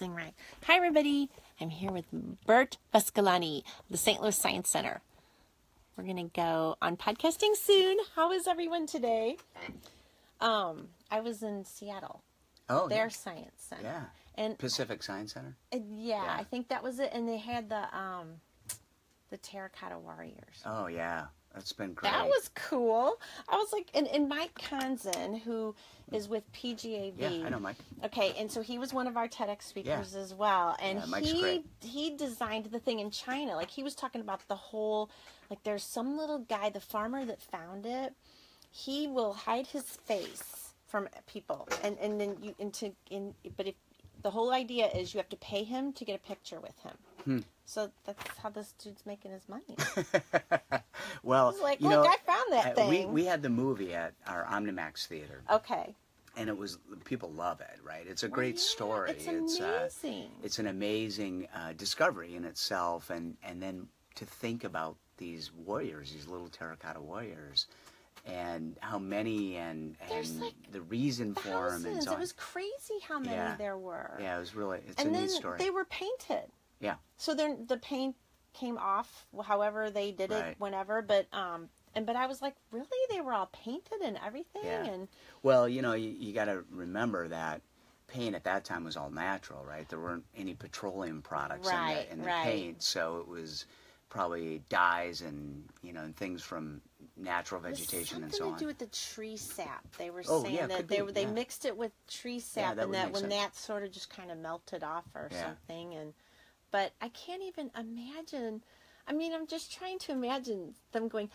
thing right. Hi, everybody. I'm here with Bert Vescolani, the St. Louis Science Center. We're gonna go on podcasting soon. How is everyone today? Um, I was in Seattle, Oh, their yeah. science center, yeah. and Pacific Science Center. uh, yeah, Yeah. I think that was it. And they had the um, the Terracotta Warriors. Oh, yeah. That's been great. That was cool. I was like, and, and Mike Konzen, who is with PGAV. Yeah, I know, Mike. Okay, and so he was one of our TEDx speakers as well, and Yeah, he great. he designed the thing in China. Like he was talking about the whole, like there's some little guy, the farmer that found it. He will hide his face from people, and and then you into in. But if the whole idea is you have to pay him to get a picture with him. Hmm. So that's how this dude's making his money. Well, He's like, you look, know, I found that uh, we, thing. we had the movie at our Omnimax theater, okay. and it was people love it, right? It's a great Yeah, story. It's uh, amazing. it's an amazing uh, discovery in itself, and and then to think about these warriors, these little terracotta warriors, and how many, and and like, the reason for them, and Thousands. so It was crazy how many Yeah. there were. yeah, it was really it's and a neat story. they were painted. Yeah, So then the paint came off, however they did it, whenever. But um, and but I was like, really? They were all painted and everything, Yeah. and Well, you know, you, you got to remember that paint at that time was all natural, right? There weren't any petroleum products Right, in the, in the right. paint, so it was probably dyes and you know and things from natural vegetation and so to on. do with the tree sap. They were Oh, saying yeah, that they were they yeah. mixed it with tree sap, that and that when sense. that sort of just kind of melted off or Yeah. something. And but I can't even imagine. I mean, I'm just trying to imagine them going.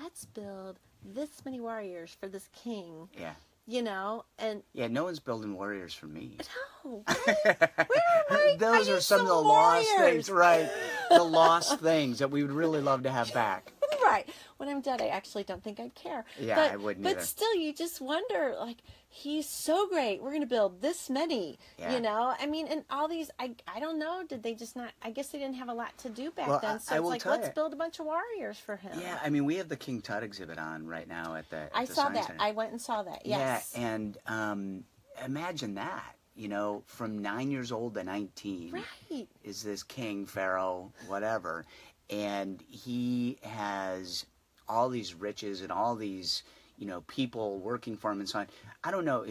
Let's build this many warriors for this king, yeah, you know, and yeah. No one's building warriors for me. no. I? Those I are need some of the lost things, right? The lost things that we would really love to have back. right. When I'm dead, I actually don't think I'd care. Yeah, but, I wouldn't But either. still, you just wonder, like, he's so great. We're going to build this many, Yeah. you know? I mean, and all these, I, I don't know. Did they just not, I guess they didn't have a lot to do back Well, then. So I it's will like, let's you. build a bunch of warriors for him. Yeah, I mean, we have the King Tut exhibit on right now at the. At I the saw Science that. Center. I went and saw that. Yes. Yeah, and um, imagine that. You know, from nine years old to nineteen right. is this king, pharaoh, whatever, and he has all these riches and all these, you know, people working for him and so on. I don't know.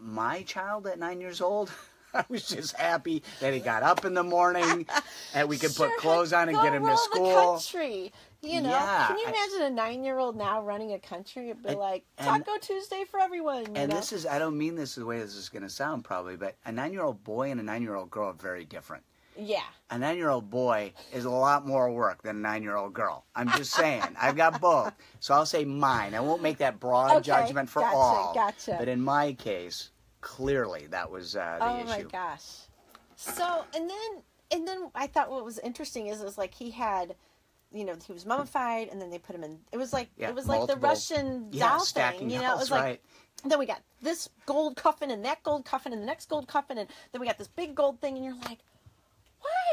My child at nine years old. I was just happy that he got up in the morning and we could Sure, put clothes on and get him to The school. country. You know, Yeah, can you imagine a nine-year-old now running a country? It'd be And- like and- Taco Tuesday for everyone. And know? this is, I don't mean this the way this is going to sound probably, but a nine year old boy and a nine year old girl are very different. Yeah. A nine year old boy is a lot more work than a nine year old girl. I'm just saying. I've got both. So I'll say mine. I won't make that broad Okay, judgment for gotcha, all. gotcha. But in my case, clearly that was uh, the oh issue. Oh my gosh so and then and then i thought what was interesting is it was like he had you know he was mummified and then they put him in it was like Yeah, it was like the russian Yeah, doll thing you know dolls, it was like right. then we got this gold coffin and that gold coffin and the next gold coffin and then we got this big gold thing and you're like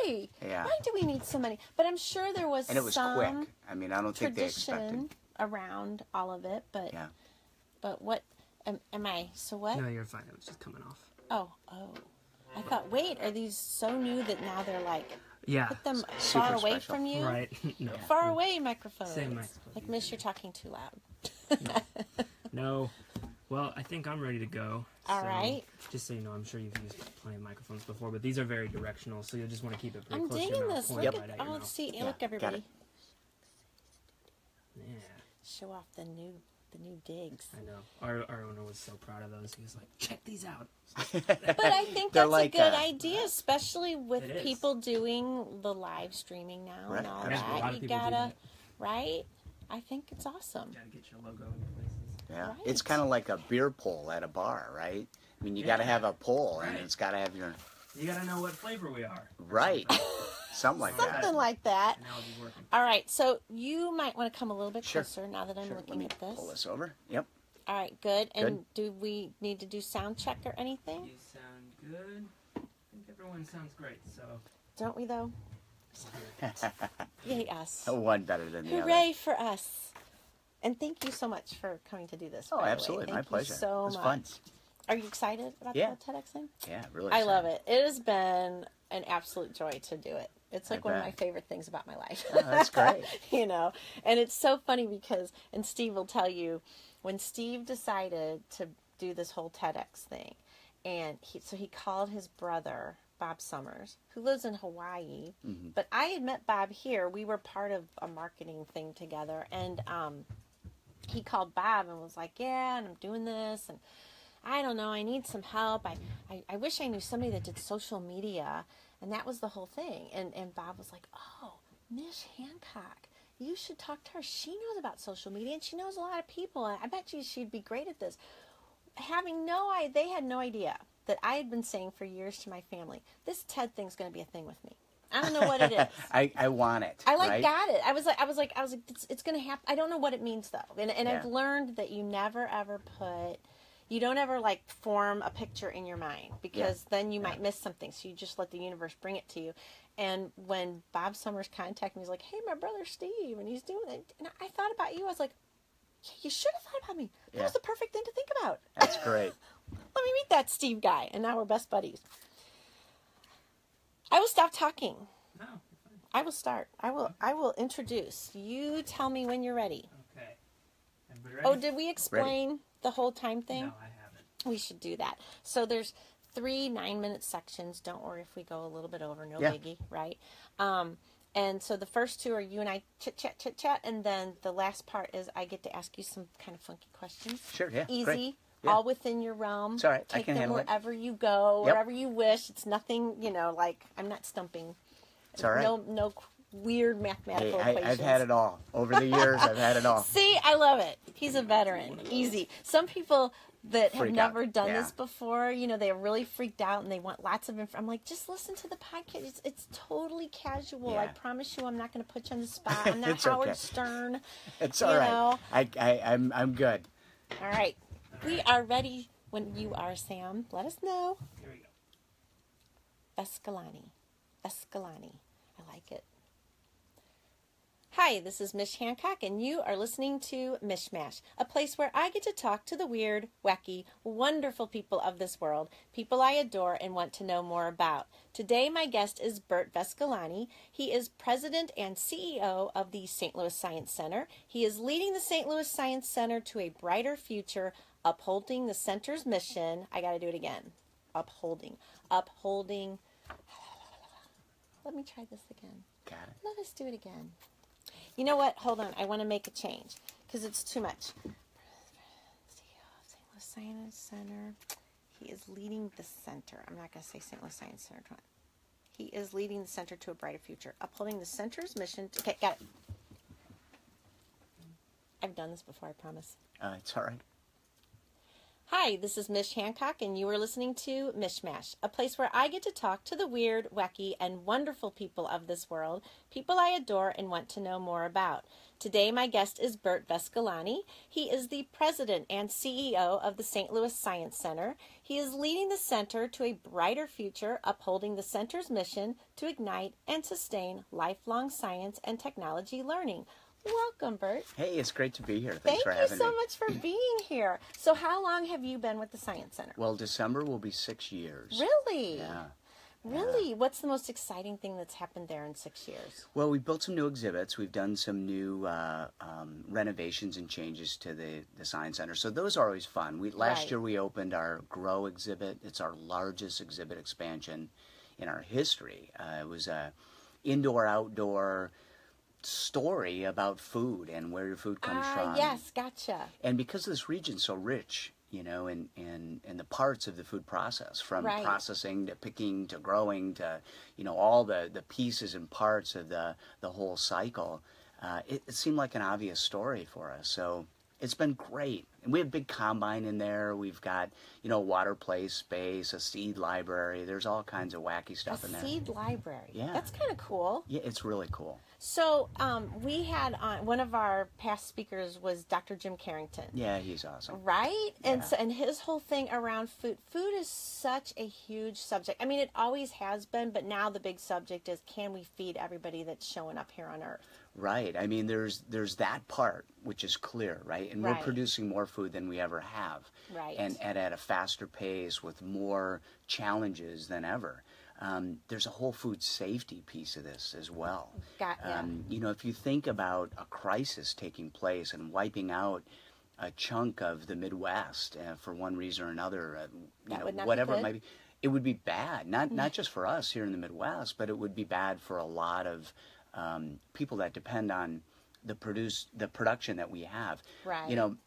why Yeah. why do we need so many but i'm sure there was And it was some quick. I mean, I don't think they expected. tradition around all of it but Yeah. but what am, am i so what No, you're fine. It was just coming off. Oh, oh. I thought, wait, are these so new that now they're like, Yeah. put them far away special. from you? Right. no. Far away microphones. Same microphone. Like, miss, you're talking too loud. No. Well, I think I'm ready to go. All so, right. Just so you know, I'm sure you've used plenty of microphones before, but these are very directional, so you'll just want to keep it pretty I'm close to your mouth, this. pointed Look right at, at your oh, mouth. see, Yeah, look, everybody. Yeah, Show off the new, the new digs. I know. Our, our owner was so proud of those. He was like, check these out. But I think that's like, a good uh, idea, especially with people doing the live streaming now Right, and all absolutely. A lot that. of You gotta, that. right? I think it's awesome. Gotta get your logo in places. Yeah. Right. It's kind of like a beer pull at a bar, right? I mean, you got to have a pull, and it's got to have your You gotta know what flavor we are. right, something like that. Something like that. All right, so you might want to come a little bit Sure. closer now that I'm Sure, let looking me at this. pull this over. Yep. All right, good. And do we need to do sound check or anything? You sound good. I think everyone sounds great, so. Don't we though? Yay us! One better than the other. Hooray for us! And thank you so much for coming to do this. Oh, absolutely. My pleasure. so It was much. fun. Are you excited about Yeah. the TEDx thing? Yeah, really. I love it. It has been an absolute joy to do it. It's like I one of my favorite things about my life. Oh, that's great. you know, and it's so funny because, and Steve will tell you, when Steve decided to do this whole TEDx thing, and he, so he called his brother, Bob Summers, who lives in Hawaii, Mm-hmm. but I had met Bob here. We were part of a marketing thing together, and um, he called Bob and was like, "Yeah, and I'm doing this, and I don't know, I need some help. I, I, I wish I knew somebody that did social media." And that was the whole thing. And and Bob was like, "Oh, Miss Hancock, you should talk to her. She knows about social media, and she knows a lot of people. I bet you she'd be great at this." Having no idea, they had no idea that I had been saying for years to my family, "This TED thing's going to be a thing with me." I don't know what it is. I, I want it. I like right? got it. I was like, I was like, I was like, it's, it's gonna happen. I don't know what it means though, and and I've learned that you never ever put, you don't ever like form a picture in your mind because then you might miss something. So you just let the universe bring it to you. And when Bob Summers contacted me, he's like, "Hey, my brother Steve, and he's doing it." And I thought about you. I was like, yeah, "You should have thought about me. That Yeah. was the perfect thing to think about." That's great. Let me meet that Steve guy, and now we're best buddies. I will stop talking. No. I will start. I will. I will introduce. You tell me when you're ready. Okay. Ready? Oh, did we explain the whole time thing? No, I haven't. We should do that. So there's three nine-minute sections. Don't worry if we go a little bit over. No Yeah. biggie, right? Um, and so the first two are you and I chit chat, chit chat, and then the last part is I get to ask you some kind of funky questions. Sure, yeah, Easy. great. Yeah. All within your realm. It's all right. I Take can them handle it. wherever you go, Yep. wherever you wish. It's nothing, you know, like I'm not stumping. It's all right. No, no weird Hey, mathematical I, equations. I've had it all over the years. I've had it all. See, I love it. He's a veteran. Easy. Some people that have Freak out. never done Yeah. this before, you know, they're really freaked out and they want lots of info. I'm like, just listen to the podcast. It's, it's totally casual. I promise you, I'm not going to put you on the spot. I'm not It's Howard okay. Stern. It's all right. I, I, I'm, I'm good. All right. We are ready when you are, Sam. Let us know. Here we go. Escalani. Escalani. I like it. Hi, this is Mich Hancock, and you are listening to MichMash, a place where I get to talk to the weird, wacky, wonderful people of this world, people I adore and want to know more about. Today, my guest is Bert Vescolani. He is president and CEO of the St. Louis Science Center. He is leading the St. Louis Science Center to a brighter future, upholding the center's mission. I got to do it again. Upholding. Upholding. Let me try this again. Got it. Let us do it again. You know what? Hold on. I want to make a change because it's too much. CEO of St. Louis Science Center. He is leading the center. I'm not going to say St. Louis Science Center. He is leading the center to a brighter future, upholding the center's mission. To, okay, got it. I've done this before, I promise. Uh, it's all right. Hi, this is Mich Hancock, and you are listening to MichMash, a place where I get to talk to the weird, wacky, and wonderful people of this world, people I adore and want to know more about. Today, my guest is Bert Vescolani. He is the president and CEO of the St. Louis Science Center. He is leading the center to a brighter future, upholding the center's mission to ignite and sustain lifelong science and technology learning. Welcome, Bert. Hey, it's great to be here. Thanks Thank you so me. much for being here. So, how long have you been with the Science Center? Well, December will be six years. Really? Yeah. Really? What's the most exciting thing that's happened there in six years? Well, we've built some new exhibits. We've done some new uh, um, renovations and changes to the, the Science Center. So those are always fun. We last Right. year we opened our Grow exhibit. It's our largest exhibit expansion in our history. Uh, it was a indoor outdoor story about food and where your food comes Ah, from. yes, gotcha. and because this region's so rich you know in, in, in the parts of the food process from Right. processing to picking to growing to you know all the, the pieces and parts of the, the whole cycle uh, it, it seemed like an obvious story for us so it's been great and we have big combine in there we've got you know water play space a seed library there's all kinds of wacky A stuff in there seed library. Yeah. That's kind of cool. yeah it's really cool So, um, we had on one of our past speakers was Dr. Jim Carrington. yeah he's awesome Right? Yeah. And so and his whole thing around food. Food is such a huge subject. I mean, it always has been, but now the big subject is can we feed everybody that's showing up here on earth? Right. I mean, there's there's that part which is clear, right? And Right. we're producing more food than we ever have. Right. And, and at a faster pace with more challenges than ever. Um, there's a whole food safety piece of this as well. Got- yeah. Um, you know, if you think about a crisis taking place and wiping out a chunk of the Midwest uh, for one reason or another, uh, you That know, would not be whatever it might be, it would be bad. Not not just for us here in the Midwest, but it would be bad for a lot of um, people that depend on the produce the production that we have. Right. You know,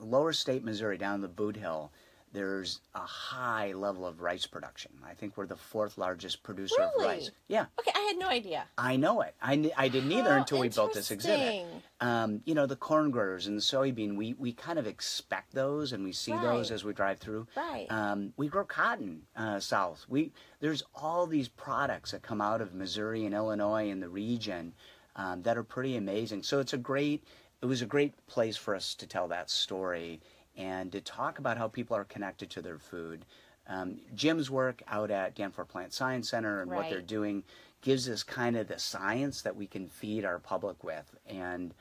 lower state Missouri down the Bootheel, there's a high level of rice production. I think we're the fourth largest producer of Really? rice. Yeah. Okay, I had no idea. I know it. I, I didn't either until we built this exhibit. Um, you know, the corn growers and the soybean, we, we kind of expect those and we see those as we drive through. Right. Um, we grow cotton uh, south. We There's all these products that come out of Missouri and Illinois and the region um, that are pretty amazing. So it's a great, it was a great place for us to tell that story and to talk about how people are connected to their food. Um, Jim's work out at Danforth Plant Science Center and what they're doing gives us kind of the science that we can feed our public with and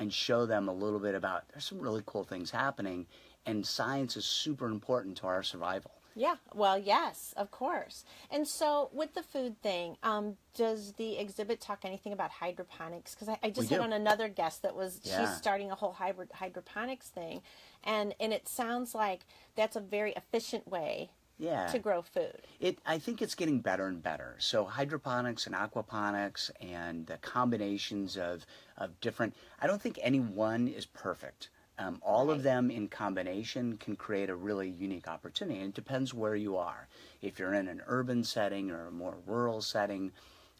and show them a little bit about there's some really cool things happening and science is super important to our survival. Yeah, well, yes, of course. And so, with the food thing, um, does the exhibit talk anything about hydroponics? Because I, I just We had do. on another guest that was Yeah. she's starting a whole hybrid hydroponics thing, and and it sounds like that's a very efficient way Yeah. to grow food. It, I think it's getting better and better. So hydroponics and aquaponics and the combinations of, of different, I don't think any one is perfect. Um, all of them in combination can create a really unique opportunity. And it depends where you are. If you're in an urban setting or a more rural setting,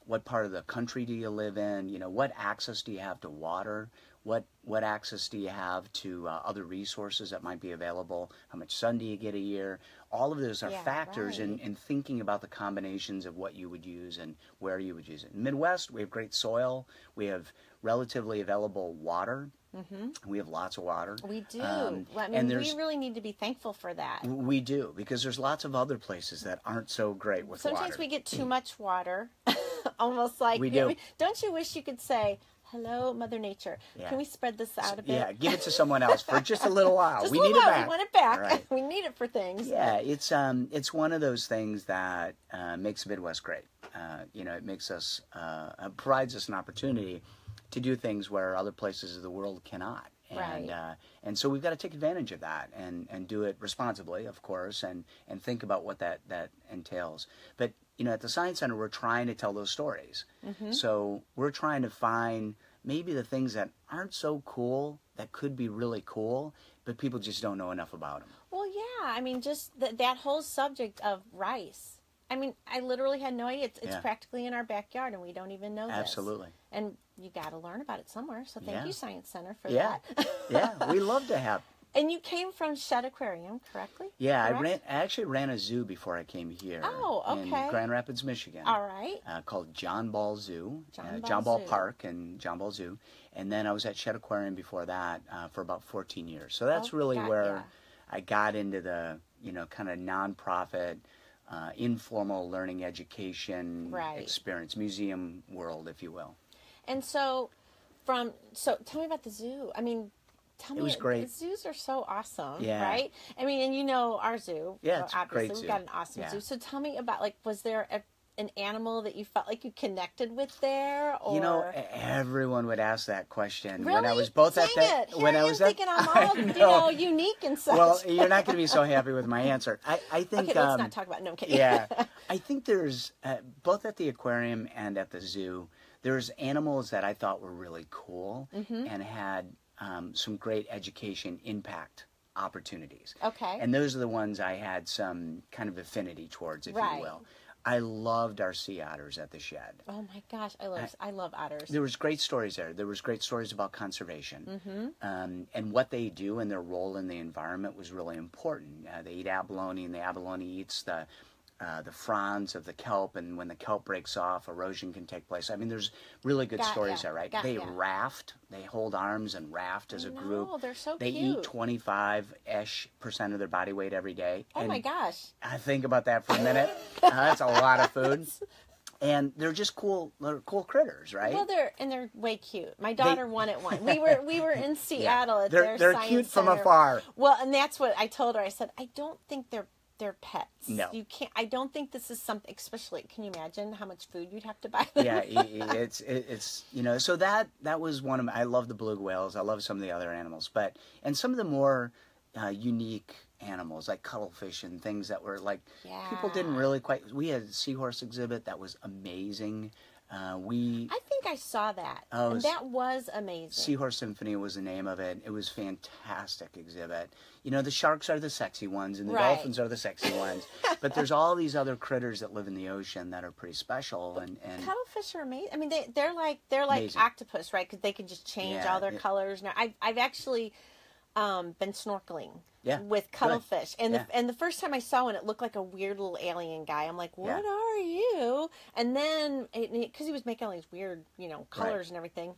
what part of the country do you live in? You know, what access do you have to water? What what access do you have to uh, other resources that might be available? How much sun do you get a year? All of those are Yeah, factors in, in thinking about the combinations of what you would use and where you would use it. In Midwest, we have great soil. We have relatively available water. Mm-hmm. We have lots of water. We do. Um, Well, I and mean, we really need to be thankful for that. We do because there's lots of other places that aren't so great with Sometimes water. we get too much water, almost like We you know, do. don't you wish you could say, "Hello, Mother Nature, Yeah. can we spread this out a bit?" yeah, give it to someone else for just a little while. Just we a need little it back. We want it back. Right. we need it for things. Yeah, it's um, it's one of those things that uh, makes Midwest great. Uh, you know, it makes us uh, provides us an opportunity to do things where other places of the world cannot. And Right. uh, and so we've got to take advantage of that and, and do it responsibly, of course, and, and think about what that, that entails. But you know, at the Science Center, we're trying to tell those stories. Mm-hmm. So we're trying to find maybe the things that aren't so cool that could be really cool, but people just don't know enough about them. Well, yeah. I mean, just th- that whole subject of rice. I mean, I literally had no idea. It's, it's Yeah. practically in our backyard, and we don't even know this. Absolutely. And you got to learn about it somewhere. So thank Yeah. you, Science Center, for Yeah, that. yeah, we love to have. and you came from Shedd Aquarium, correctly? Yeah, I ran. I actually ran a zoo before I came here. Oh, okay. In Grand Rapids, Michigan. All right. Uh, called John Ball Zoo, John uh, Ball John Ball Zoo. Park, and John Ball Zoo, and then I was at Shedd Aquarium before that uh, for about 14 years. So that's Oh, really got where. I got into the you know kind of nonprofit, uh, informal learning education Right. experience, museum world, if you will. And so, from so tell me about the zoo. I mean, tell It me. was great. The zoos are so awesome, Yeah. right? I mean, and you know our zoo. Yeah, it's obviously great we've got an awesome Yeah. zoo. So tell me about like, was there a, an animal that you felt like you connected with there, or You know, everyone would ask that question really? when I was both Dang at that. when I, was at, thinking I'm I all you know. know unique and such. Well, you're not going to be so happy with my answer. I, I think. okay, let's um, not talk about. No, I'm kidding. yeah, I think there's uh, both at the aquarium and at the zoo. There's animals that I thought were really cool Mm-hmm. and had um, some great education impact opportunities. Okay. And those are the ones I had some kind of affinity towards, if Right. you will. I loved our sea otters at the Shedd. oh my gosh, I love I, love otters. There was great stories there. There was great stories about conservation, Mm-hmm. um, and what they do and their role in the environment was really important. Uh, they eat abalone, and the abalone eats the uh, the fronds of the kelp, and when the kelp breaks off, erosion can take place. I mean, there's really good Got stories ya, there, right? got they ya. raft, they hold arms and raft as a I group. they're so they cute. eat 25 ish percent of their body weight every day. oh and my gosh. I think about that for a minute. Uh, that's a lot of food. and they're just cool, they're cool critters, right? Well, they're and they're way cute. My daughter wanted one. We were we were in Seattle at they're their they're science cute from afar. Well, and that's what I told her. I said, I don't think they're they're pets. No. you can't. I don't think this is something. Especially, can you imagine how much food you'd have to buy? Them? yeah, it's it, it's you know so that that was one of my, I love the beluga whales. I love some of the other animals, but and some of the more uh, unique animals like cuttlefish and things that were like people didn't really quite. We had a seahorse exhibit that was amazing. Uh, we I think I saw that, Oh, and that was amazing. Seahorse Symphony was the name of it. It was fantastic exhibit. You know, the sharks are the sexy ones and the Right. dolphins are the sexy ones. but there's all these other critters that live in the ocean that are pretty special and and Cuttlefish are amazing. I mean, they they're like they're like Amazing. octopus, right? Because they can just change Yeah, all their yeah. colors. Now, I've I've actually um, been snorkeling. Yeah, With cuttlefish, and Yeah. the and the first time I saw one, it looked like a weird little alien guy. I'm like, Yeah. "What are you?" And then because he was making all these weird, you know, colors and everything.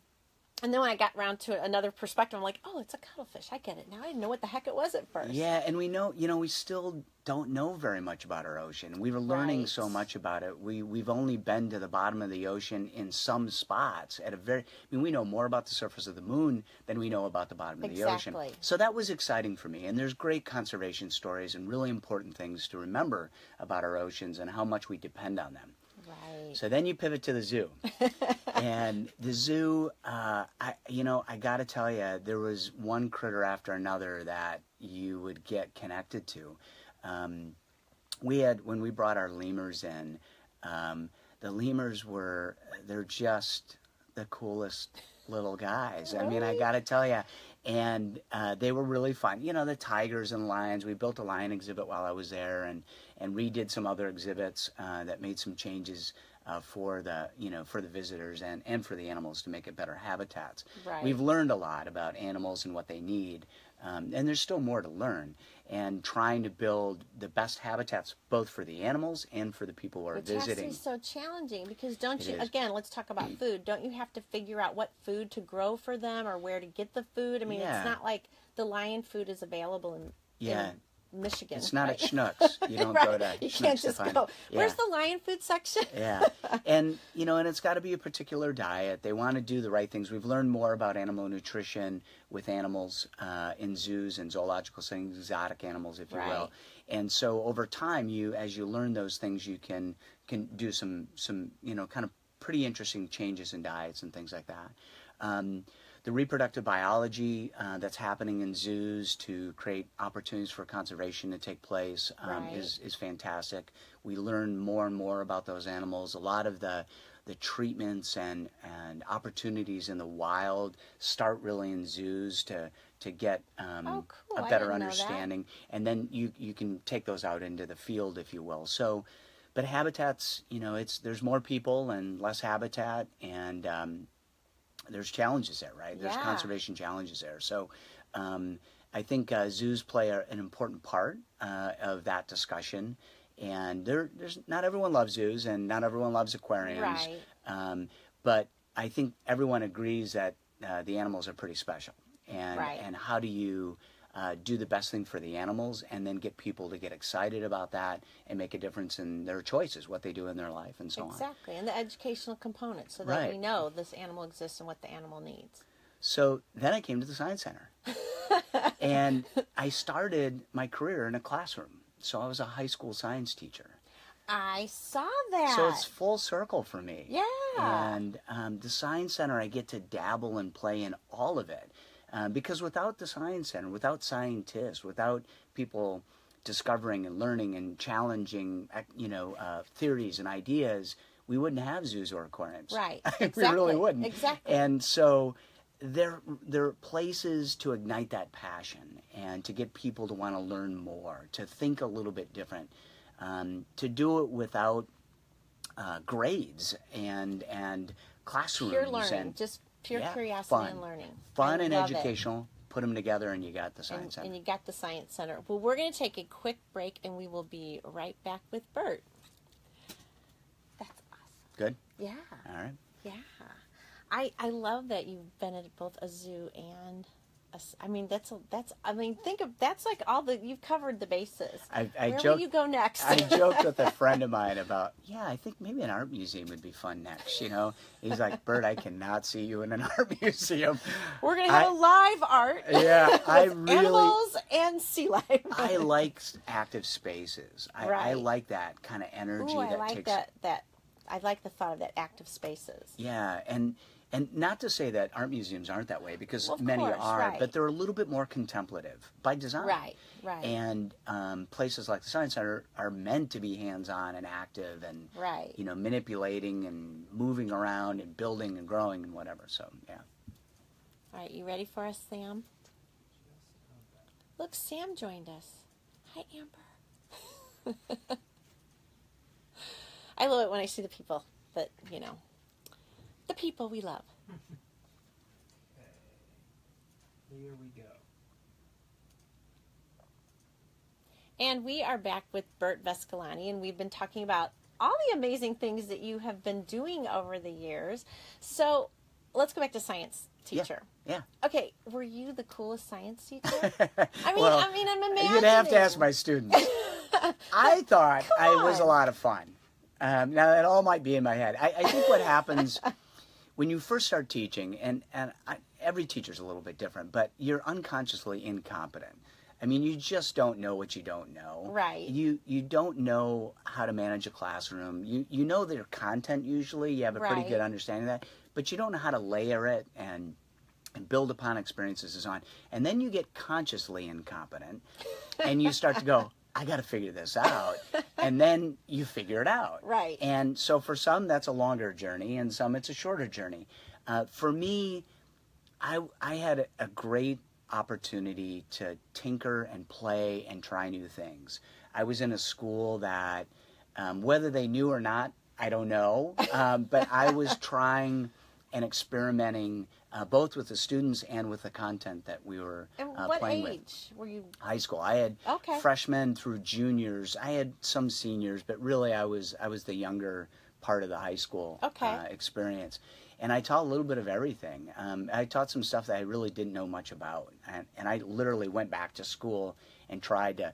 And then when I got around to another perspective, I'm like, "Oh, it's a cuttlefish. I get it now. I didn't know what the heck it was at first. Yeah, and we know, you know, we still don't know very much about our ocean. We were learning Right. so much about it. We we've only been to the bottom of the ocean in some spots at a very. I mean, we know more about the surface of the moon than we know about the bottom of the ocean. Exactly. So that was exciting for me. And there's great conservation stories and really important things to remember about our oceans and how much we depend on them. Right. So then you pivot to the zoo, and the zoo. Uh, I, you know, I got to tell you, there was one critter after another that you would get connected to. Um, we had when we brought our lemurs in. Um, the lemurs were they're just the coolest little guys. I mean, I got to tell you. And uh, they were really fun. You know, the tigers and lions. We built a lion exhibit while I was there, and and redid some other exhibits uh, that made some changes uh, for the you know for the visitors and and for the animals to make it better habitats. Right. We've learned a lot about animals and what they need, um, and there's still more to learn. And trying to build the best habitats both for the animals and for the people who are Which visiting. be so challenging because don't It you is. again let's talk about food don't you have to figure out what food to grow for them or where to get the food i mean Yeah. it's not like the lion food is available in, Yeah. in michigan It's not right? at Schnucks. You don't right. go to you Schnucks can't just go where's the lion food section? Yeah. And you know and it's got to be a particular diet. They want to do the right things. We've learned more about animal nutrition with animals uh, in zoos and zoological settings exotic animals if you will. And so over time you as you learn those things you can can do some some you know kind of pretty interesting changes in diets and things like that. Um, the reproductive biology uh, that's happening in zoos to create opportunities for conservation to take place um, Right. is is fantastic. We learn more and more about those animals. A lot of the the treatments and and opportunities in the wild start really in zoos to to get um, Oh, cool. a better didn't know that. understanding, and then you you can take those out into the field, if you will. So. But habitats, you know, it's there's more people and less habitat, and um, there's challenges there, right? There's Yeah. conservation challenges there. So um, I think uh, zoos play a, an important part uh, of that discussion. And there, there's not everyone loves zoos, and not everyone loves aquariums. Right. Um, but I think everyone agrees that uh, the animals are pretty special. And Right. and how do you uh, do the best thing for the animals, and then get people to get excited about that and make a difference in their choices, what they do in their life, and so on. exactly and the educational component so that we know this animal exists and what the animal needs So then I came to the Science Center. and I started my career in a classroom. So I was a high school science teacher. i saw that So it's full circle for me. Yeah. And um, the Science Center, I get to dabble and play in all of it. Um, because without the Science Center, without scientists, without people discovering and learning and challenging, uh, you know, uh, theories and ideas, we wouldn't have zoos or aquariums. Right. we Exactly. really wouldn't. Exactly. And so there, there are places to ignite that passion and to get people to want to learn more, to think a little bit different, um, to do it without uh, grades and and classrooms pure learning and just pure yeah, curiosity fun. and learning fun I and love it. educational. Put them together, and you got the and, science center. and you got the science center. Well, we're going to take a quick break, and we will be right back with Bert. That's awesome. Good. Yeah, All right. yeah. I I love that you've been at both a zoo and I mean, that's a, that's. I mean, think of that's like all the you've covered the bases. I, I Where joke. will you go next? I joked with a friend of mine about, yeah, I think maybe an art museum would be fun next. You know, he's like, Bert, I cannot see you in an art museum. We're gonna have I- a live art. Yeah, I really- animals and sea life. I like active spaces. I, I like that kind of energy Ooh, I that like takes. that. That I like the thought of that active spaces. Yeah, and and not to say that art museums aren't that way because Well, many course, are, right. but they're a little bit more contemplative by design. Right, right. And um, places like the Science Center are meant to be hands-on and active and Right. you know manipulating and moving around and building and growing and whatever. So yeah. All right, you ready for us, Sam? Look, Sam joined us. Hi, Amber. I love it when I see the people but you know, the people we love. Here we go. And we are back with Bert Vescolani, and we've been talking about all the amazing things that you have been doing over the years. So let's go back to science teacher. Yeah. Okay, were you the coolest science teacher? I mean, Well, I mean, I'm imagining. You'd have to ask my students. I thought Come I was a lot of fun. Um, now that all might be in my head. I, I think what happens when you first start teaching, and and I, every teacher's a little bit different, but you're unconsciously incompetent. I mean, you just don't know what you don't know. Right. You you don't know how to manage a classroom. You you know their content usually. You have a pretty good understanding of that, but you don't know how to layer it and and build upon experiences and so on. And then you get consciously incompetent and you start to go, I got to figure this out. And then you figure it out. Right. And so for some, that's a longer journey, and some, it's a shorter journey. Uh, for me, I, I had a, a great opportunity to tinker and play and try new things. I was in a school that, um, whether they knew or not, I don't know, um, but I was trying and experimenting uh, both with the students and with the content that we were uh, what playing age with. were you? High school. I had Okay. freshmen through juniors. I had some seniors, but really I was I was the younger part of the high school Okay. uh, experience. And I taught a little bit of everything. Um, I taught some stuff that I really didn't know much about, and, and I literally went back to school and tried to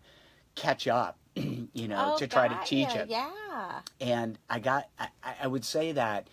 catch up, you know, oh, to try to teach it Yeah. and I got I, I would say that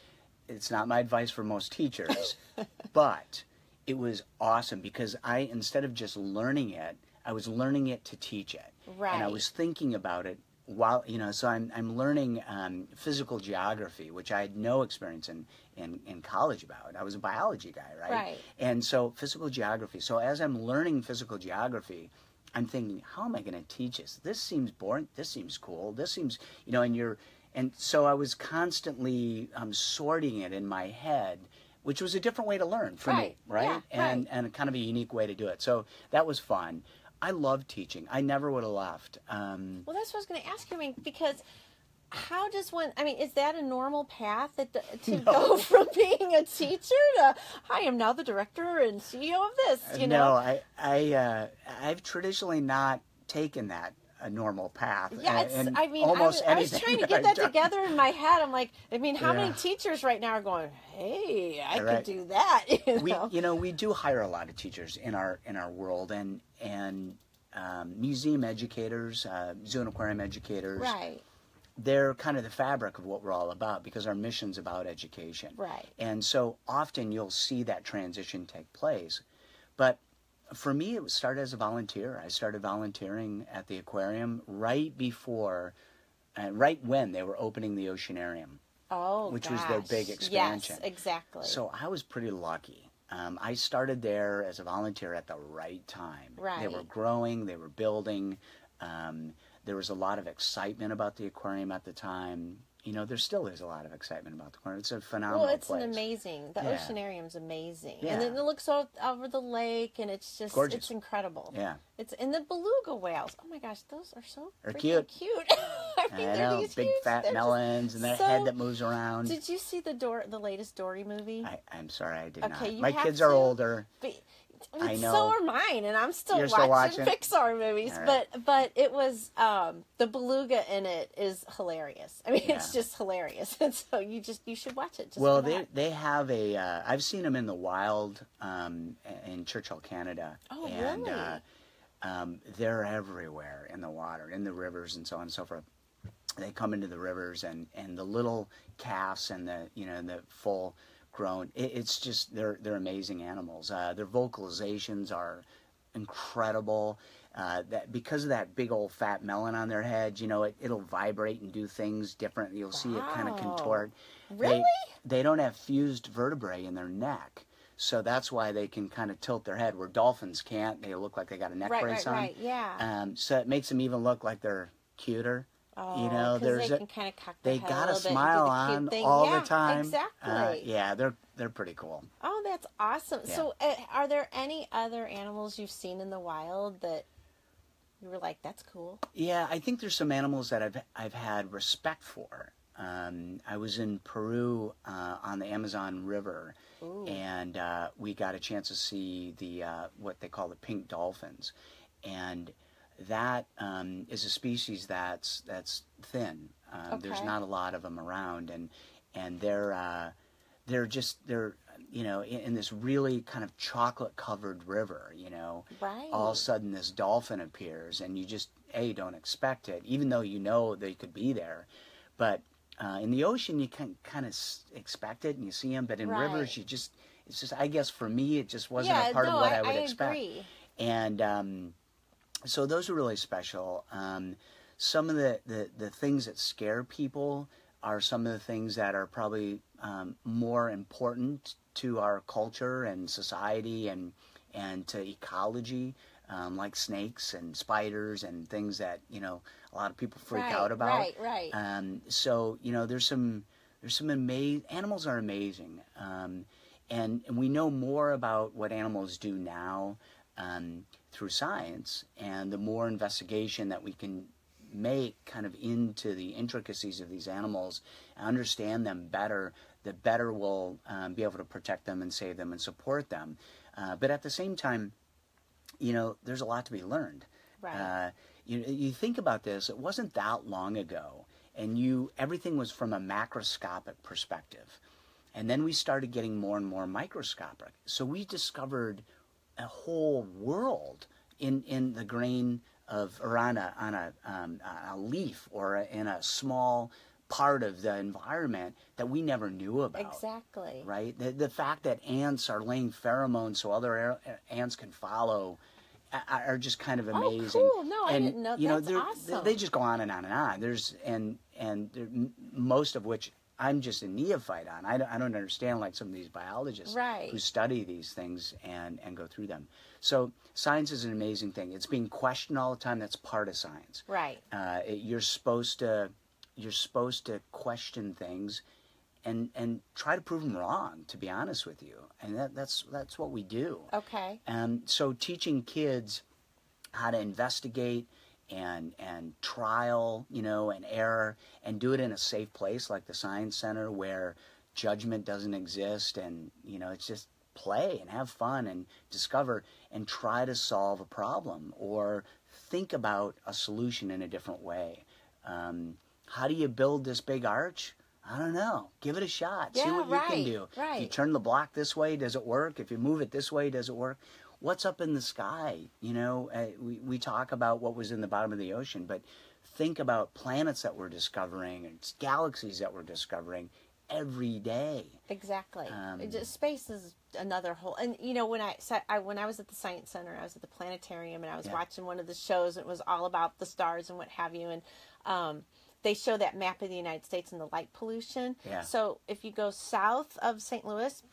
it's not my advice for most teachers, but it was awesome because I instead of just learning it, I was learning it to teach it, Right. and I was thinking about it while you know. So I'm I'm learning um, physical geography, which I had no experience in, in in college about. I was a biology guy, right? Right. And so physical geography. So as I'm learning physical geography, I'm thinking, how am I going to teach this? This seems boring. This seems cool. This seems, you know, and you're, and so I was constantly um, sorting it in my head, which was a different way to learn for me, Right. right? Yeah, and right. and kind of a unique way to do it. So that was fun. I love teaching. I never would have left. Um, Well, that's what I was going to ask you. I mean, because how does one? I mean, is that a normal path that to No. go from being a teacher to I am now the director and CEO of this? You no, know. I I uh, I've traditionally not taken that a normal path. Yeah, it's, in I mean, I was, I was trying to get I've that together in my head. I'm like, I mean, how many teachers right now are going, "Hey, I Right. could do that." You we know? you know we do hire a lot of teachers in our in our world and and um, museum educators uh, zoo and aquarium educators right, they're kind of the fabric of what we're all about because our mission's about education right, and so often you'll see that transition take place but for me it started as a volunteer i started volunteering at the aquarium right before uh, right when they were opening the oceanarium oh, Which was their big expansion. Yes, exactly. So I was pretty lucky. Um, I started there as a volunteer at the right time. Right. They were growing, they were building. Um, there was a lot of excitement about the aquarium at the time. You know, there still is a lot of excitement about the corner. It's a phenomenal well, it's place. an amazing. The Yeah. oceanarium's amazing, Yeah. and then it looks out over the lake, and it's just Gorgeous. it's incredible. Yeah, It's in the beluga whales. Oh my gosh, those are so They're cute. cute. I mean, I they're know. these Big huge- fat melons and that so- head that moves around. Did you see the door, the latest Dory movie? I, I'm sorry, I did Okay, not. My kids are older. But I know. So are mine, and I'm still, watching, still watching? Pixar movies. Right. But but it was um, the beluga in it is hilarious. I mean, it's just hilarious, and so you just you should watch it. Just well, they that. they have a. Uh, I've seen them in the wild um, in Churchill, Canada. Oh, and, really? Uh, um, they're everywhere in the water, in the rivers, and so on and so forth. They come into the rivers, and, and the little calves and the you know the full grown. It, it's just they're they're amazing animals. Uh, their vocalizations are incredible. Uh, that because of that big old fat melon on their head, you know, it, it'll vibrate and do things different. You'll see it kind of contort. Really? They, they don't have fused vertebrae in their neck. So that's why they can kind of tilt their head where dolphins can't. They look like they got a neck right, brace right, on. right. Yeah. Um, so it makes them even look like they're cuter. Oh, you know, there's they a- can kind of cock They got a a smile on thing. all yeah, the time. Exactly. Uh, yeah, they're they're pretty cool. Oh, that's awesome. Yeah. So, uh, are there any other animals you've seen in the wild that you were like, "That's cool"? Yeah, I think there's some animals that I've I've had respect for. Um, I was in Peru uh, on the Amazon River, Ooh. and uh, we got a chance to see the uh, what they call the pink dolphins, and that um, is a species that's that's thin. Um, There's not a lot of them around, and and they're uh, they're just they're you know in, in this really kind of chocolate covered river. You know, Right. all of a sudden this dolphin appears, and you just a don't expect it, even though you know they could be there, but uh, in the ocean, you can kind of expect it and you see them, but in Right. rivers, you just, it's just, I guess for me, it just wasn't yeah, a part no, of what I, I would I expect. agree. And um, so those are really special. Um, some of the, the, the things that scare people are some of the things that are probably um, more important to our culture and society and, and to ecology. Um, like snakes and spiders and things that you know a lot of people freak right, out about. Right, right. Um, so you know, there's some there's some amazing animals are amazing, um, and and we know more about what animals do now um, through science, and the more investigation that we can make kind of into the intricacies of these animals and understand them better, the better we'll um, be able to protect them and save them and support them. Uh, but at the same time, you know, there's a lot to be learned. Right. Uh, you you think about this. It wasn't that long ago, and you everything was from a macroscopic perspective, and then we started getting more and more microscopic. So we discovered a whole world in in the grain of or on a on a um, a leaf or a, in a small part of the environment that we never knew about exactly. right? The, the fact that ants are laying pheromones so other air, ants can follow are just kind of amazing. Oh, cool. No, I and, didn't know- You know, that's awesome. they just go on and on and on. There's and and there, most of which I'm just a neophyte on. I don't, I don't understand like some of these biologists Right. who study these things and and go through them. So science is an amazing thing. It's being questioned all the time. That's part of science Right. uh, it, you're supposed to you're supposed to question things and and try to prove them wrong to be honest with you and that, that's that's what we do Okay. and so teaching kids how to investigate and and trial you know and error and do it in a safe place like the science center where judgment doesn't exist and you know it's just play and have fun and discover and try to solve a problem or think about a solution in a different way um, how do you build this big arch I don't know. Give it a shot. See Yeah, what you can right, do. If you turn the block this way, does it work? If you move it this way, does it work? What's up in the sky? You know, uh, we, we talk about what was in the bottom of the ocean, but think about planets that we're discovering and galaxies that we're discovering every day. Exactly. Um, just, space is another whole. And you know, when I, so I when I was at the science center, I was at the planetarium, and I was Yeah. watching one of the shows. And it was all about the stars and what have you. And um, they show that map of the United States and the light pollution. Yeah. So if you go south of St. Louis.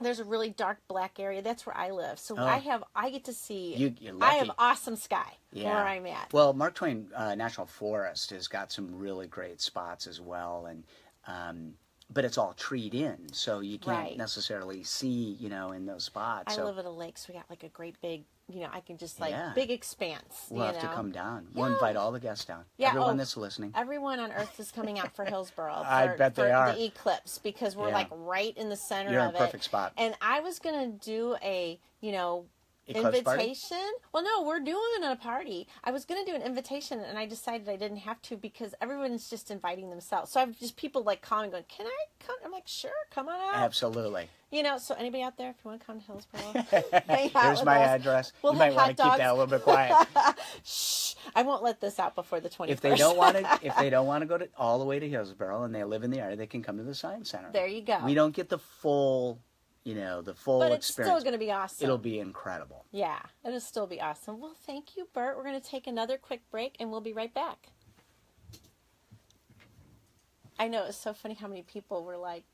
There's a really dark black area. That's where I live. So Oh. I have I get to see. You- I have awesome sky Yeah. where I'm at. Well, Mark Twain uh, National Forest has got some really great spots as well, and um, but it's all treed in, so you can't Right. necessarily see, you know, in those spots. I so live at a lake, so we got like a great big, you know, I can just like Yeah. big expanse. we'll have to come down. We'll Yeah. invite all the guests down. Yeah, Everyone oh, that's listening. Everyone on Earth is coming out for Hillsboro. For, I bet they for are. The eclipse because we're Yeah. like right in the center You're in of a it. perfect spot. And I was gonna do a, you know? Invitation. Well, no, we're doing a party. I was going to do an invitation, and I decided I didn't have to because everyone's just inviting themselves. So I've just people like calling, going, "Can I come?" I'm like, "Sure, come on out." Absolutely. You know, so anybody out there, if you want to come to Hillsboro, hang out Here's my us. address. We'll you might want to keep that a little bit quiet. Shh! I won't let this out before the 21st. if they don't want to, if they don't want to go to all the way to Hillsboro and they live in the area, they can come to the Science Center. there you go. We don't get the full, you know, the full but it's experience. still going to be awesome. It'll be incredible. Yeah, it'll still be awesome. Well, thank you, Bert. We're going to take another quick break and we'll be right back. I know it's so funny how many people were like,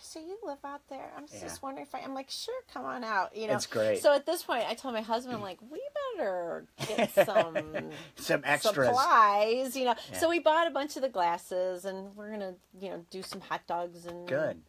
"So you live out there?" I'm Yeah. just wondering if I. I'm like, "Sure, come on out." You know, It's great. So at this point, I told my husband, "I'm like, we better get some Some extras. supplies." You know, Yeah. so we bought a bunch of the glasses, and we're gonna, you know, do some hot dogs and Good.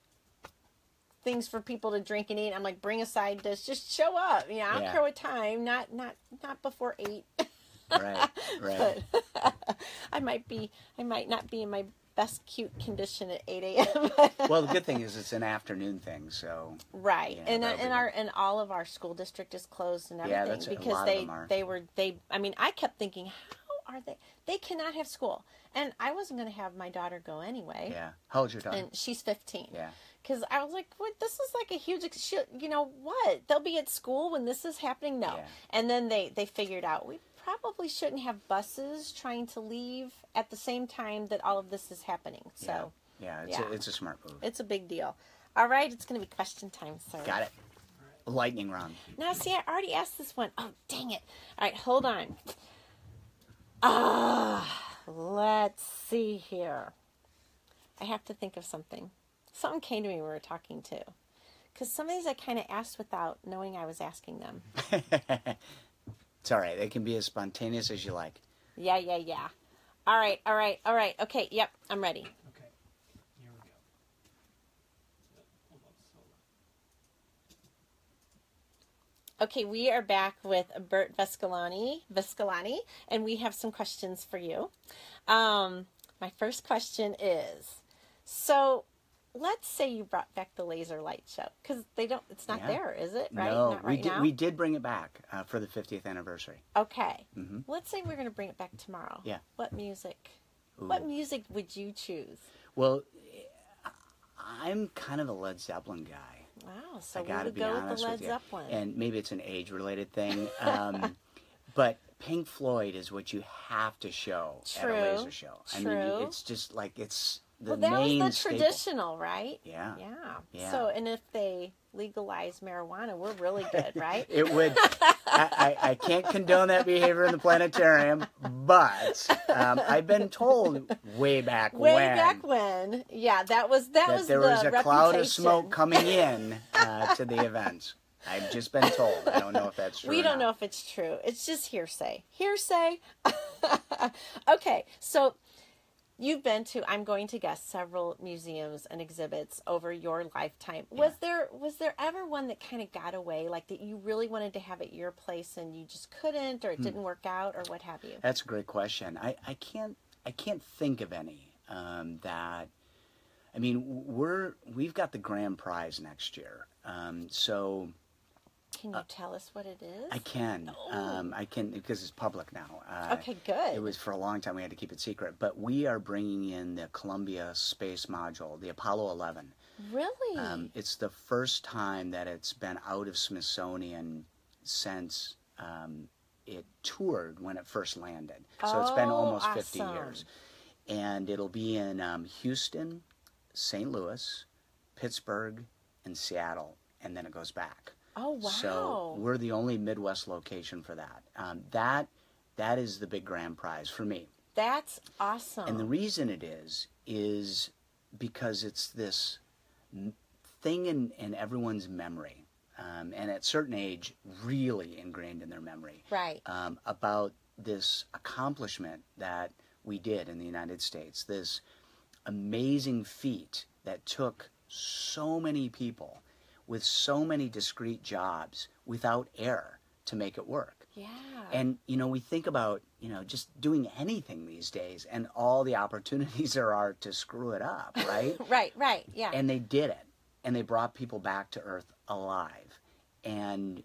Things for people to drink and eat. I'm like, bring a side dish, just show up. You know, I don't Yeah. care what time, not not not before eight. Right. Right. but I might be, I might not be in my best cute condition at eight a.m. well, the good thing is it's an afternoon thing, so right, and uh, be and our and all of our school district is closed and everything Yeah, that's- a because they they were they. I mean, I kept thinking, how are they? They cannot have school, and I wasn't going to have my daughter go anyway. yeah. How old's your daughter? And she's 15. Yeah. Because I was like, what? This is like a huge, ex- you know, what? They'll be at school when this is happening? No. Yeah. And then they, they figured out we probably shouldn't have buses trying to leave at the same time that all of this is happening. So yeah, it's yeah. A, it's a smart move. it's a big deal. All right, it's going to be question time, sir. Got it. Lightning round. Now, see, I already asked this one. Oh, dang it. All right, hold on. Ah, let's see here. I have to think of something. Something came to me when we were talking too. Because some of these I kind of asked without knowing I was asking them. It's all right. They can be as spontaneous as you like. Yeah, yeah, yeah. All right, all right, all right. Okay, yep, I'm ready. Okay, here we go. Okay, we are back with Bert Vescolani, Vescolani, and we have some questions for you. Um, my first question is, so let's say you brought back the laser light show because they don't. It's not Yeah. there, is it? Right? No, we did. now. We did bring it back uh, for the 50th anniversary. Okay. hmm Let's say we're going to bring it back tomorrow. Yeah. What music? Ooh. What music would you choose? Well, I'm kind of a Led Zeppelin guy. Wow. So I we gotta would be go with honest the Led with. Zeppelin. And maybe it's an age-related thing, um, but Pink Floyd is what you have to show at a laser show. I mean, true. it's just like it's the well, that was the staple. traditional, right? Yeah. Yeah. Yeah. So, and if they legalize marijuana, we're really good, right? It would. I, I, I can't condone that behavior in the planetarium, but um, I've been told way back when Way when back when, yeah, that was that, that was there the was a cloud of smoke coming in uh, to the event. I've just been told. I don't know if that's true. We don't know if it's true. It's just hearsay. Hearsay. okay, so you've been to I'm going to guess several museums and exhibits over your lifetime. Was there was there ever one that kind of got away like that you really wanted to have at your place and you just couldn't or it Hmm. didn't work out or what have you? That's a great question. I, I can't I can't think of any um, that. I mean, we're we've got the grand prize next year, um, so Can you tell us what it is? uh, I can um, I can because it's public now. Uh, Okay, good. It was for a long time we had to keep it secret, but we are bringing in the Columbia space module, the Apollo 11. really? Um, it's the first time that it's been out of Smithsonian since um, it toured when it first landed. So it's been Oh, almost 50 years. And it'll be in um, Houston, St. Louis, Pittsburgh, and Seattle, and then it goes back. Oh wow. So we're the only Midwest location for that. Um, that that is the big grand prize for me. That's awesome. And the reason it is is because it's this thing in, in everyone's memory, um, and at certain age, really ingrained in their memory right. um, about this accomplishment that we did in the United States. This amazing feat that took so many people with so many discrete jobs without error to make it work. yeah. And you know, we think about you know just doing anything these days, and all the opportunities there are to screw it up, right? right, right. Yeah. and they did it, and they brought people back to Earth alive, and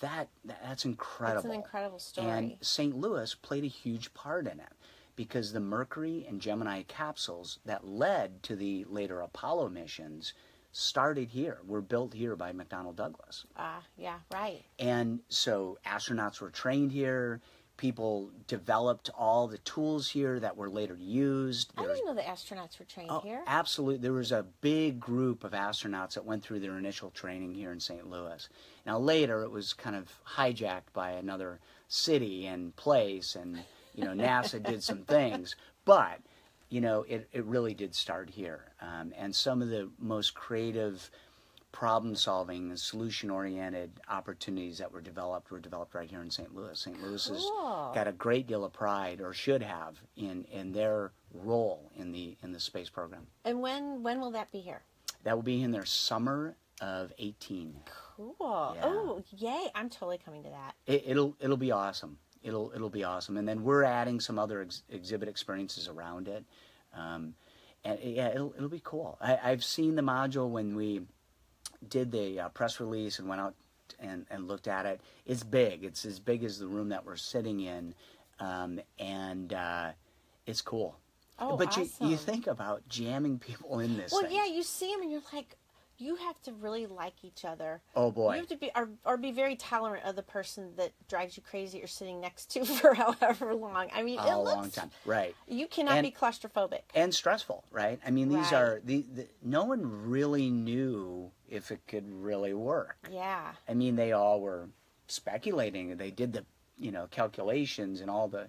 that that's incredible. It's an incredible story. And St. Louis played a huge part in it because the Mercury and Gemini capsules that led to the later Apollo missions started here, were built here by McDonnell Douglas. Ah, yeah, right. And so astronauts were trained here. People developed all the tools here that were later used. I There's- didn't know the astronauts were trained Oh, here. absolutely. There was a big group of astronauts that went through their initial training here in St. Louis. Now, later it was kind of hijacked by another city and place, and, you know, NASA did some things. But, you know, it, it really did start here. Um, and some of the most creative problem solving and solution oriented opportunities that were developed were developed right here in St. Louis. St. Louis has got a great deal of pride or should have in, in their role in the in the space program. And when when will that be here? That will be in their summer of 18. Cool. Yeah. Oh, yay! I'm totally coming to that. It, it'll it'll be awesome. It'll it'll be awesome. And then we're adding some other ex- exhibit experiences around it. Um, and yeah, it'll it'll be cool. I, I've seen the module when we did the uh, press release and went out and, and looked at it. It's big. It's as big as the room that we're sitting in, um, and uh, it's cool. Oh, but you you think about jamming people in this Well, thing. yeah, you see them and you're like, you have to really like each other. Oh boy. You have to be or, or be very tolerant of the person that drives you crazy you're sitting next to for however long. I mean, it oh, a looks long time, right? you cannot And- be claustrophobic. and stressful, right? I mean, these Right. are the, the no one really knew if it could really work. yeah. I mean, they all were speculating. They did the you know calculations and all the,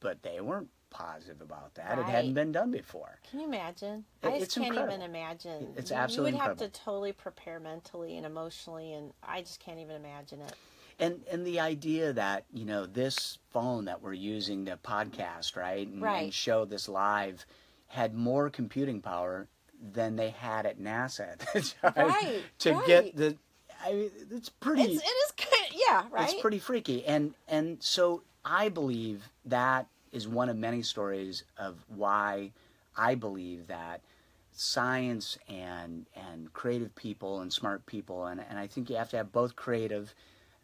but they weren't positive about that. It hadn't been done before. Can you imagine? It- I just it's can't incredible. even imagine. It's You- absolutely You would have to totally prepare mentally and emotionally, and I just can't even imagine it. And and the idea that you know this phone that we're using to podcast right and, Right. and show this live had more computing power than they had at NASA at the time Right, to right. get the. I mean, it's pretty. It's, it is yeah, right? It's pretty freaky, and and so I believe that is one of many stories of why I believe that science and and creative people and smart people, and and I think you have to have both creative.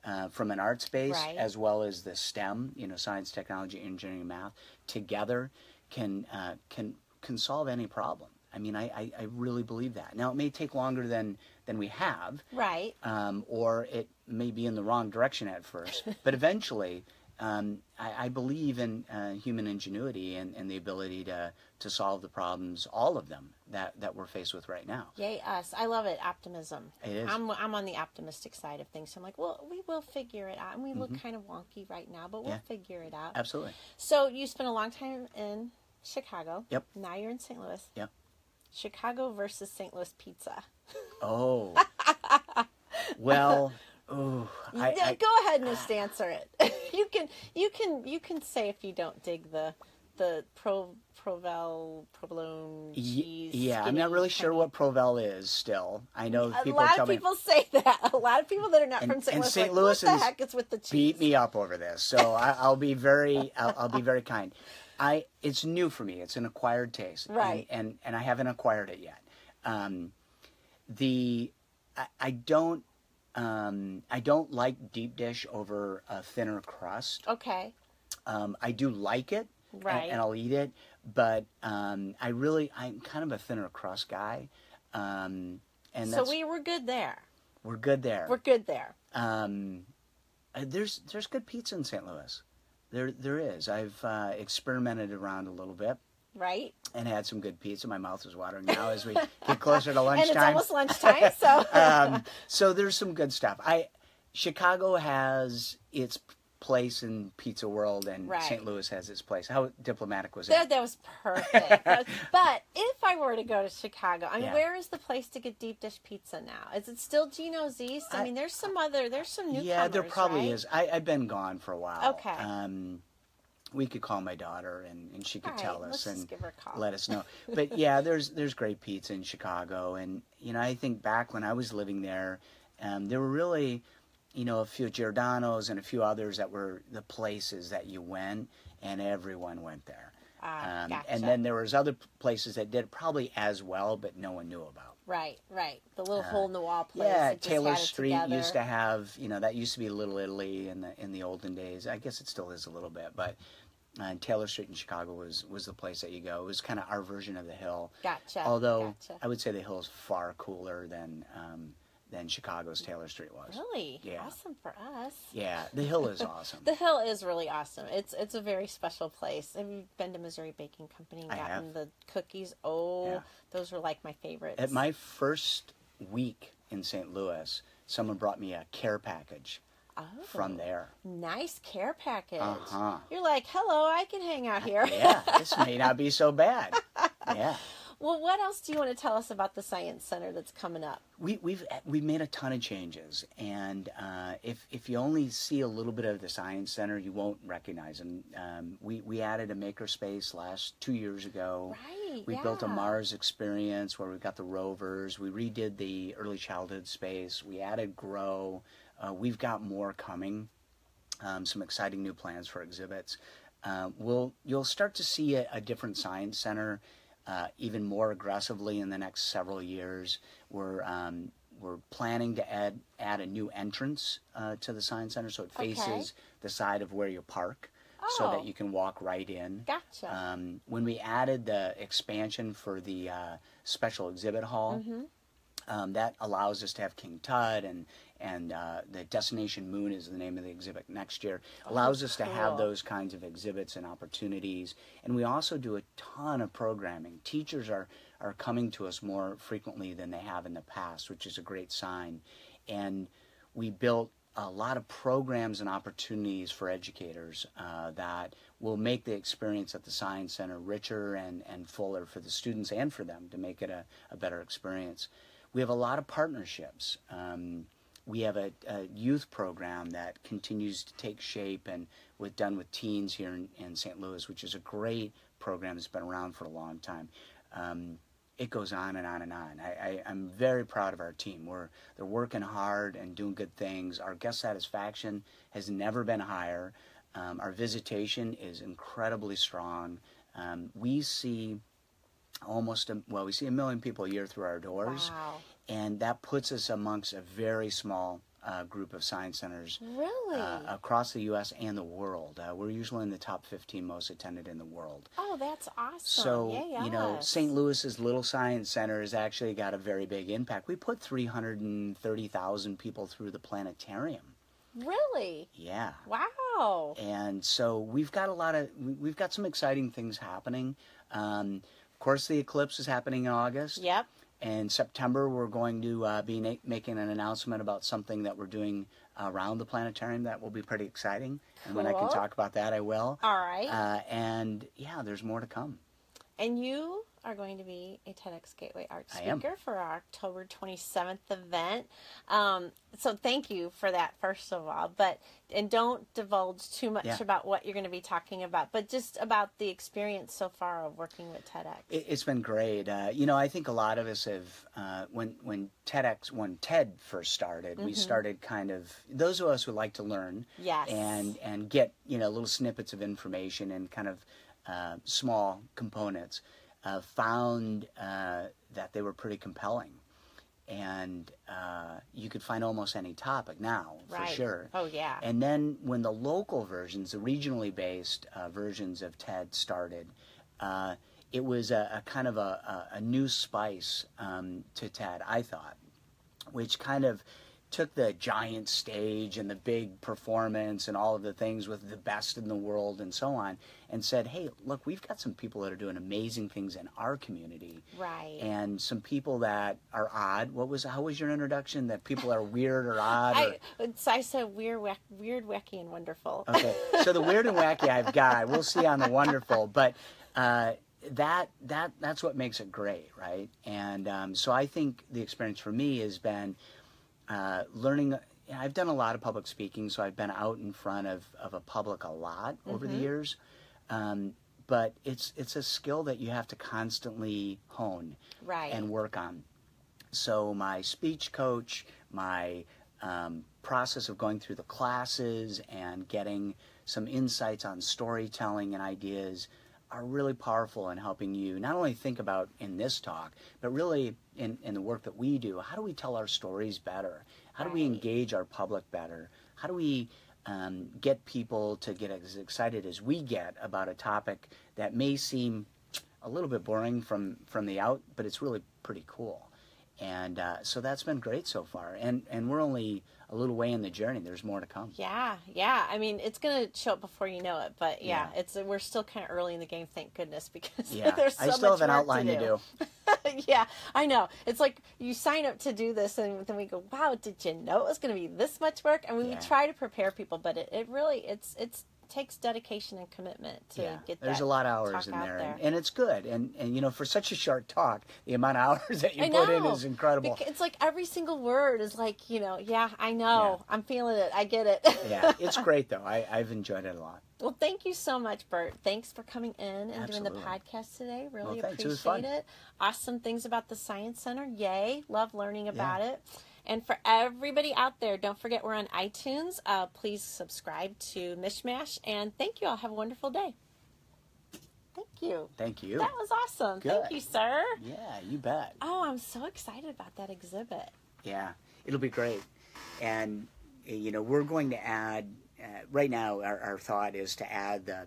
Uh, from an art space Right. as well as the STEM, you know, science, technology, engineering, math, together can uh, can can solve any problem. I mean, I, I, I really believe that. Now, it may take longer than than we have, Right. um, or it may be in the wrong direction at first. but eventually, um, I, I believe in uh, human ingenuity and, and the ability to, to solve the problems, all of them, that, that we're faced with right now. Yay us. I love it. Optimism. It is. I'm, I'm on the optimistic side of things. So I'm like, well, we will figure it out. And we look kind of wonky right now, but we'll Mm-hmm. Yeah. figure it out. Absolutely. So you spent a long time in Chicago. Yep. Now you're in St. Louis. Yep. Chicago versus St. Louis pizza. Oh. well, oh, I, I, Go ahead and just answer it. you can you can you can say if you don't dig the the pro provel provolone cheese. yeah, I'm not really sure what Provel is still. I know A people lot of me. people say that. A lot of people that are not And- from St. and Louis, St. like, Louis what the heck is with the cheese? beat me up over this, so I, I'll be very, I'll, I'll be very kind. I, it's new for me. It's an acquired taste, and- Right. And and, I haven't acquired it yet. Um, the, I, I don't, um, I don't like deep dish over a thinner crust. Okay. Um, I do like it, and- Right. and, I'll eat it, but um, I really, I'm kind of a thinner crust guy, um, and So we were good there. we're good there. We're good there. Um, uh, there's there's good pizza in St. Louis. There there is. I've uh, experimented around a little bit Right? and had some good pizza. My mouth is watering now as we get closer to lunchtime. And it's almost lunchtime, so um, so there's some good stuff. I Chicago has its place in pizza world, and Right. St. Louis has its place. How diplomatic was that, that? that was perfect. That was- but if I were to go to Chicago, I mean, Yeah. where is the place to get deep dish pizza now? Is it still Gino's East? I, I- mean, there's some other, there's some new. yeah, there probably right? is. I, I've been gone for a while. Okay. Um, we could call my daughter, and, and she could All tell right, us. and give her a call. let us know. But yeah, there's there's great pizza in Chicago, and you know I think back when I was living there, um, there were really, you know, a few Giordano's and a few others that were the places that you went, and everyone went there. Ah, Um, gotcha. And then there was other places that did probably as well, but no one knew about. Right, right. The little hole in the wall place. Uh, Yeah, Taylor Street together. used to have, you know, that used to be a Little Italy in the in the olden days. I guess it still is a little bit, but uh, Taylor Street in Chicago was was the place that you go. It was kind of our version of the Hill. Gotcha. Although gotcha. I would say the Hill is far cooler than um, than Chicago's Taylor Street was. Really? Yeah. Awesome for us. Yeah, the Hill is awesome. The Hill is really awesome. It's it's a very special place. Have you been to Missouri Baking Company and gotten the cookies? Oh, Yeah. those were like my favorites. At my first week in St. Louis, someone brought me a care package oh, from there. Nice care package. Uh-huh. You're like, hello, I can hang out here. Yeah, this may not be so bad. Yeah. Well, what else do you want to tell us about the Science Center that's coming up? We, we've we've made a ton of changes, and uh, if if you only see a little bit of the science center, you won't recognize them. Um, we we added a makerspace last two years ago. Right. We built a. Mars experience where we've got the rovers. We redid the early childhood space. We added Grow. Uh, we've got more coming. Um, some exciting new plans for exhibits. Uh, we'll you'll start to see a, a different science center uh, even more aggressively in the next several years. We're um, we're planning to add add a new entrance uh, to the science center so it Okay. faces the side of where you park, so Oh. that you can walk right in. Gotcha. Um, when we added the expansion for the uh, special exhibit hall, Mm-hmm. um, that allows us to have King Tut and and uh, the Destination Moon is the name of the exhibit next year. Allows us to have those kinds of exhibits and opportunities, and we also do a ton of programming. Teachers are are coming to us more frequently than they have in the past, which is a great sign, and we built a lot of programs and opportunities for educators uh, that will make the experience at the Science Center richer and, and fuller for the students and for them to make it a, a better experience. We have a lot of partnerships. Um, we have a, a youth program that continues to take shape and with done with teens here in, in St. Louis, which is a great program that's been around for a long time. Um, it goes on and on and on. I, I'm very proud of our team. We're they're working hard and doing good things. Our guest satisfaction has never been higher. Um, our visitation is incredibly strong. Um, we see almost a, well, we see a million people a year through our doors, wow. And that puts us amongst a very small uh, group of science centers Really? uh, across the U.S. and the world. Uh, we're usually in the top 15 most attended in the world. oh, that's awesome. So, yeah, you know. St. Louis's Little Science Center has actually got a very big impact. We put 330,000 people through the planetarium. Really? Yeah. Wow. And so we've got a lot of, we- we've got some exciting things happening. Um, of course, the eclipse is happening in August. Yep. In September, we're going to uh, be na- making an announcement about something that we're doing around the planetarium that will be pretty exciting. And when I can talk about that, I will. All right. Uh, and yeah, there's more to come. And you are going to be a TEDx Gateway Arch speaker for our October 27th event. Um, so thank you for that, first of all. But and don't divulge too much Yeah. about what you're going to be talking about, but just about the experience so far of working with TEDx. It, it's been great. Uh, you know, I think a lot of us have uh, when when TEDx when TED first started, we started kind of those of us who like to learn Yes. and and get you know little snippets of information and kind of uh, small components. Uh, found uh, that they were pretty compelling, and uh, you could find almost any topic now right. for sure. Oh yeah. And then when the local versions, the regionally based uh, versions of TED started, uh, it was a, a kind of a, a, a new spice um, to TED, I thought, which kind of took the giant stage and the big performance and all of the things with the best in the world and so on and said, hey, look, we've got some people that are doing amazing things in our community right. and some people that are odd. What was how was your introduction? That people are weird or odd? Or, I, so I said weird, wack, weird, wacky, and wonderful. Okay, so the weird and wacky I've got. We'll see on the wonderful, but uh, that that that's what makes it great, right? And um, so I think the experience for me has been uh, learning. I've done a lot of public speaking, so I've been out in front of, of a public a lot over the years. Um, but it's it's a skill that you have to constantly hone Right. and work on. So my speech coach, my um, process of going through the classes and getting some insights on storytelling and ideas, are really powerful in helping you not only think about in this talk, but really in, in the work that we do. How do we tell our stories better? How do we engage our public better? How do we um, get people to get as excited as we get about a topic that may seem a little bit boring from from the out, but it's really pretty cool. And uh, so that's been great so far. And and we're only a little way in the journey. There's more to come. Yeah, yeah. I mean, it's gonna show up before you know it, but yeah, Yeah. it's we're still kind of early in the game. Thank goodness, because Yeah, there's so I still much have an outline to do. yeah, I know. It's like you sign up to do this, and then we go, "Wow, did you know it was going to be this much work?" I mean, Yeah. we try to prepare people, but it, it really it's it's takes dedication and commitment to yeah, get there's a lot of hours in there, there. And, and it's good. And and you know, for such a short talk, the amount of hours that you I put in is incredible. Bec- It's like every single word is like, you know, yeah, I know. Yeah. I'm feeling it. I get it. yeah, it's great though. I, I've enjoyed it a lot. well, thank you so much, Bert. Thanks for coming in and doing the podcast today. Really Well, thanks. It appreciate it. Awesome things about the Science Center. Yay. Love learning about it. And for everybody out there, don't forget we're on iTunes. Uh, please subscribe to MichMash. And thank you all. Have a wonderful day. Thank you. Thank you. That was awesome. Thank you, sir. yeah, you bet. Oh, I'm so excited about that exhibit. Yeah, it'll be great. And uh, you know, we're going to add. Uh, right now, our, our thought is to add the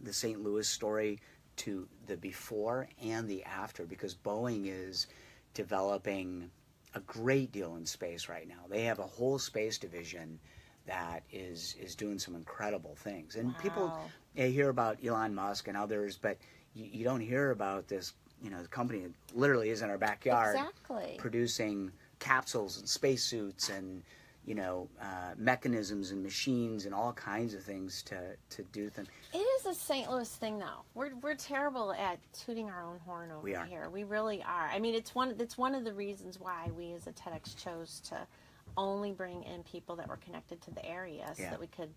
the St. Louis story to the before and the after because Boeing is developing a great deal in space right now. They have a whole space division that is is doing some incredible things. And people Wow. uh, hear about Elon Musk and others, but you, you don't hear about this. You know, the company that literally is in our backyard Exactly. producing capsules and spacesuits and you know uh, mechanisms and machines and all kinds of things to to do things. It is a St. Louis thing, though. We're we're terrible at tooting our own horn over We are. here. We really are. I mean, it's one it's one of the reasons why we as a TEDx chose to only bring in people that were connected to the area, so Yeah. that we could,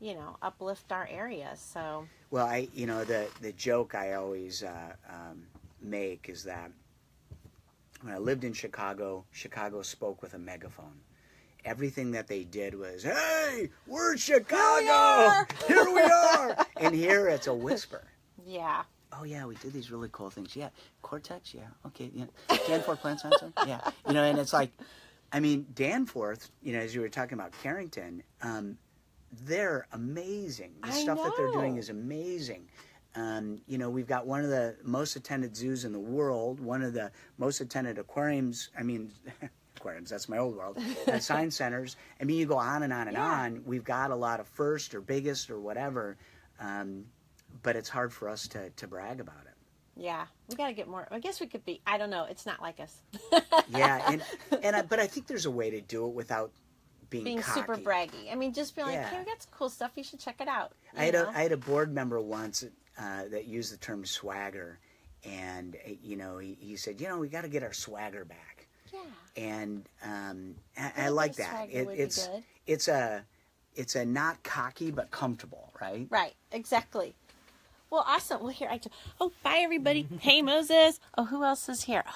you know, uplift our area. So Well, I you know the the joke I always uh, um, make is that when I lived in Chicago, Chicago spoke with a megaphone. Everything that they did was, "Hey, we're Chicago, are." here we are," and here it's a whisper. yeah, oh yeah, we did these really cool things. Yeah, Cortex. Yeah, okay. Yeah, Danforth Plant Science. Center, Yeah, you know, and it's like, I mean, Danforth. You know, as you were talking about Carrington, um, they're amazing. The I stuff that they're doing is amazing. Um, you know, we've got one of the most attended zoos in the world, one of the most attended aquariums. I mean, aquariums, that's my old world. Uh, science centers. I mean, you go on and on and Yeah. on. We've got a lot of first or biggest or whatever. Um, but it's hard for us to, to brag about it. yeah. We got to get more. I guess we could be. I don't know. It's not like us. Yeah, and and I, but I think there's a way to do it without being, Being super braggy. I mean, just be like, Yeah. hey, we got some cool stuff. You should check it out. I had a? I had a board member once uh, that used the term swagger, and uh, you know he, he said, you know, we got to get our swagger back, yeah. and um, I, I like that. It, it's it's a it's a not cocky but comfortable, right? Right, exactly. Well, awesome. Well, here I do. Oh, bye, everybody. hey, Moses. Oh, who else is here? Oh.